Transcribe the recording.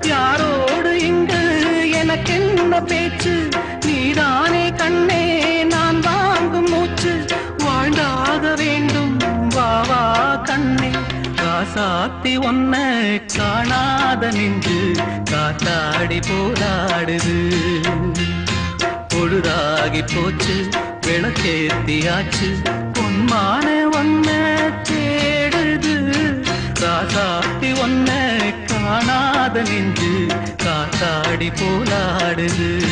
யாரோடு இங்கு எனக்கென்ன பேச்சு? நீதானே கண்ணே நான் வாங்கும் மூச்சு. வாழ்ந்தாக வேண்டும் வாவா கண்ணே. காசாத்தி ஒன்ன காணாத நின்று காத்தாடி போராடுது. பொழுதாகி போச்சு விளக்கேத்தியாச்சு. காணாத காத்தாடி போலாடுது.